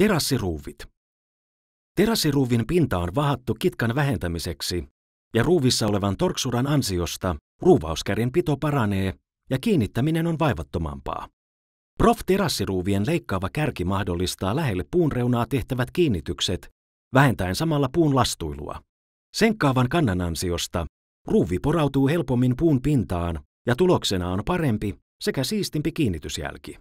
Terassiruuvit. Terassiruuvin pinta on vahattu kitkan vähentämiseksi, ja ruuvissa olevan torksuran ansiosta ruuvauskärin pito paranee ja kiinnittäminen on vaivattomampaa. Prof-terassiruuvien leikkaava kärki mahdollistaa lähelle puun reunaa tehtävät kiinnitykset, vähentäen samalla puun lastuilua. Senkkaavan kannan ansiosta ruuvi porautuu helpommin puun pintaan ja tuloksena on parempi sekä siistimpi kiinnitysjälki.